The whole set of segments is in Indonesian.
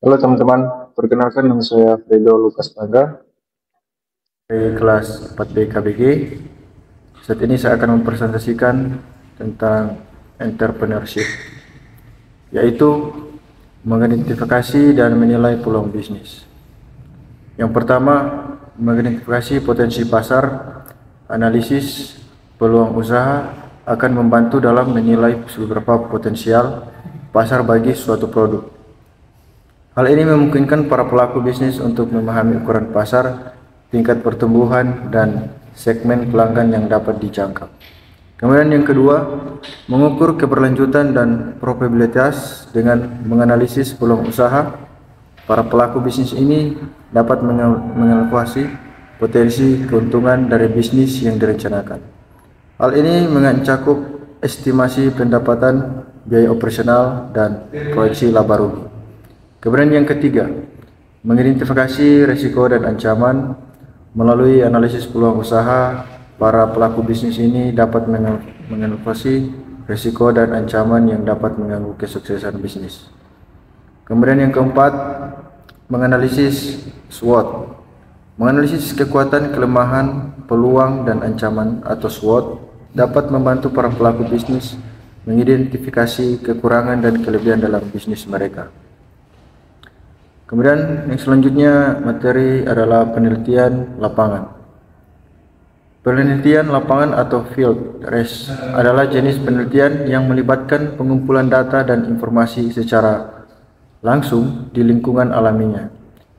Halo teman-teman, perkenalkan nama saya Fredo Lukas Tangga dari kelas 4B KBG. Saat ini saya akan mempresentasikan tentang entrepreneurship, yaitu mengidentifikasi dan menilai peluang bisnis. Yang pertama, mengidentifikasi potensi pasar, analisis peluang usaha akan membantu dalam menilai beberapa potensial pasar bagi suatu produk. Hal ini memungkinkan para pelaku bisnis untuk memahami ukuran pasar, tingkat pertumbuhan, dan segmen pelanggan yang dapat dijangkau. Kemudian yang kedua, mengukur keberlanjutan dan probabilitas dengan menganalisis peluang usaha. Para pelaku bisnis ini dapat mengevaluasi potensi keuntungan dari bisnis yang direncanakan. Hal ini mencakup estimasi pendapatan, biaya operasional, dan proyeksi laba rugi. Kemudian yang ketiga, mengidentifikasi risiko dan ancaman melalui analisis peluang usaha. Para pelaku bisnis ini dapat mengevaluasi risiko dan ancaman yang dapat mengganggu kesuksesan bisnis. Kemudian yang keempat, menganalisis SWOT. Menganalisis kekuatan, kelemahan, peluang, dan ancaman atau SWOT dapat membantu para pelaku bisnis mengidentifikasi kekurangan dan kelebihan dalam bisnis mereka. Kemudian yang selanjutnya materi adalah penelitian lapangan. Penelitian lapangan atau field research adalah jenis penelitian yang melibatkan pengumpulan data dan informasi secara langsung di lingkungan alaminya.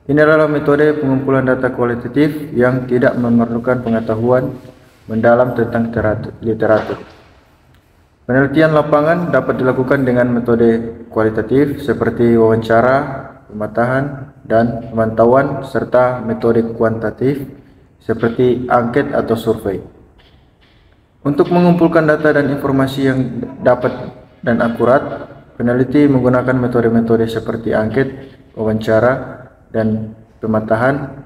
Ini adalah metode pengumpulan data kualitatif yang tidak memerlukan pengetahuan mendalam tentang literatur. Penelitian lapangan dapat dilakukan dengan metode kualitatif seperti wawancara, pematahan, dan pemantauan serta metode kuantitatif seperti angket atau survei. Untuk mengumpulkan data dan informasi yang dapat dan akurat, peneliti menggunakan metode-metode seperti angket, wawancara, dan pematahan.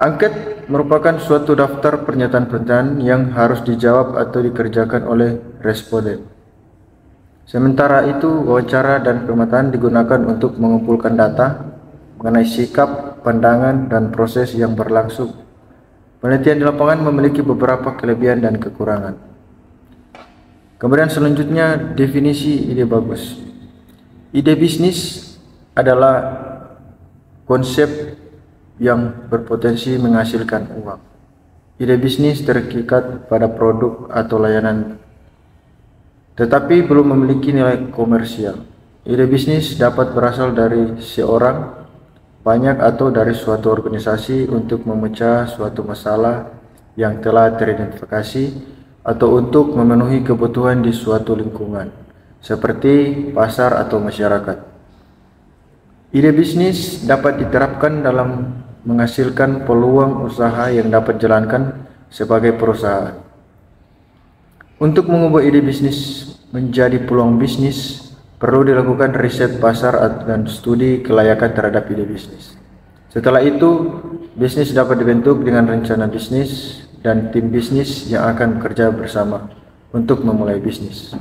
Angket merupakan suatu daftar pernyataan-pernyataan yang harus dijawab atau dikerjakan oleh responden. Sementara itu, wawancara dan pemetaan digunakan untuk mengumpulkan data mengenai sikap, pandangan, dan proses yang berlangsung. Penelitian di lapangan memiliki beberapa kelebihan dan kekurangan. Kemudian selanjutnya, definisi ide bagus. Ide bisnis adalah konsep yang berpotensi menghasilkan uang. Ide bisnis terikat pada produk atau layanan tetapi belum memiliki nilai komersial. Ide bisnis dapat berasal dari seorang, banyak atau dari suatu organisasi untuk memecah suatu masalah yang telah teridentifikasi atau untuk memenuhi kebutuhan di suatu lingkungan, seperti pasar atau masyarakat. Ide bisnis dapat diterapkan dalam menghasilkan peluang usaha yang dapat dijalankan sebagai perusahaan. Untuk mengubah ide bisnis menjadi peluang bisnis, perlu dilakukan riset pasar dan studi kelayakan terhadap ide bisnis. Setelah itu, bisnis dapat dibentuk dengan rencana bisnis dan tim bisnis yang akan bekerja bersama untuk memulai bisnis.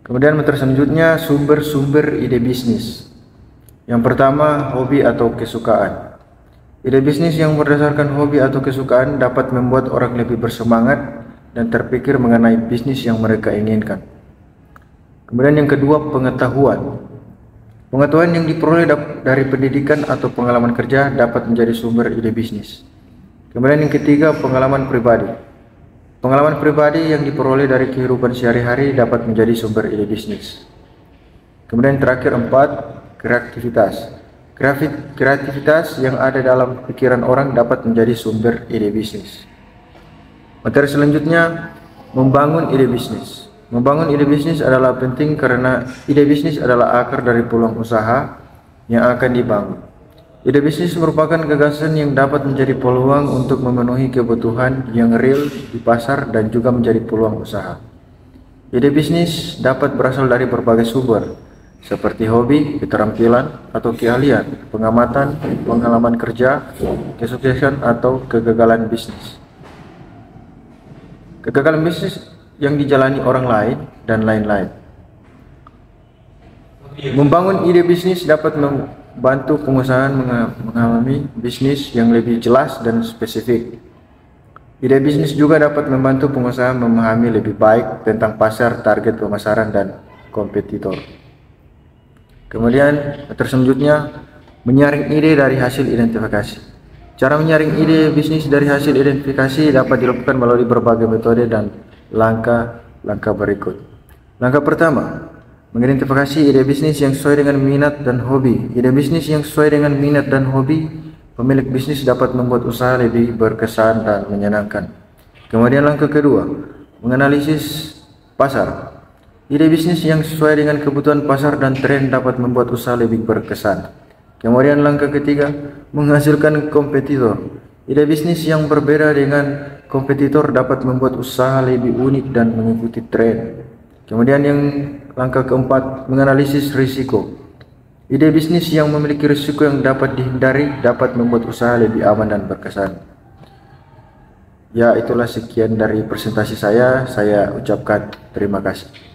Kemudian materi selanjutnya sumber-sumber ide bisnis. Yang pertama, hobi atau kesukaan. Ide bisnis yang berdasarkan hobi atau kesukaan dapat membuat orang lebih bersemangat dan terpikir mengenai bisnis yang mereka inginkan. Kemudian yang kedua, pengetahuan. Pengetahuan yang diperoleh dari pendidikan atau pengalaman kerja dapat menjadi sumber ide bisnis. Kemudian yang ketiga, pengalaman pribadi. Pengalaman pribadi yang diperoleh dari kehidupan sehari-hari dapat menjadi sumber ide bisnis. Kemudian terakhir empat, kreativitas. Kreativitas yang ada dalam pikiran orang dapat menjadi sumber ide bisnis. Materi selanjutnya membangun ide bisnis. Membangun ide bisnis adalah penting karena ide bisnis adalah akar dari peluang usaha yang akan dibangun. Ide bisnis merupakan gagasan yang dapat menjadi peluang untuk memenuhi kebutuhan yang real di pasar dan juga menjadi peluang usaha. Ide bisnis dapat berasal dari berbagai sumber, seperti hobi, keterampilan, atau keahlian, pengamatan, pengalaman kerja, kesuksesan, atau kegagalan bisnis. Kegagalan bisnis yang dijalani orang lain dan lain-lain. Membangun ide bisnis dapat membantu pengusaha mengalami bisnis yang lebih jelas dan spesifik. Ide bisnis juga dapat membantu pengusaha memahami lebih baik tentang pasar, target pemasaran, dan kompetitor. Kemudian, selanjutnya, menyaring ide dari hasil identifikasi. Cara menyaring ide bisnis dari hasil identifikasi dapat dilakukan melalui berbagai metode dan langkah-langkah berikut. Langkah pertama, mengidentifikasi ide bisnis yang sesuai dengan minat dan hobi. Ide bisnis yang sesuai dengan minat dan hobi Pemilik bisnis dapat membuat usaha lebih berkesan dan menyenangkan. Kemudian langkah kedua, menganalisis pasar. Ide bisnis yang sesuai dengan kebutuhan pasar dan tren dapat membuat usaha lebih berkesan. Kemudian langkah ketiga, menghasilkan kompetitor. Ide bisnis yang berbeda dengan kompetitor dapat membuat usaha lebih unik dan mengikuti tren. Kemudian yang langkah keempat, menganalisis risiko. Ide bisnis yang memiliki risiko yang dapat dihindari dapat membuat usaha lebih aman dan berkesan. Ya, itulah sekian dari presentasi saya. Saya ucapkan terima kasih.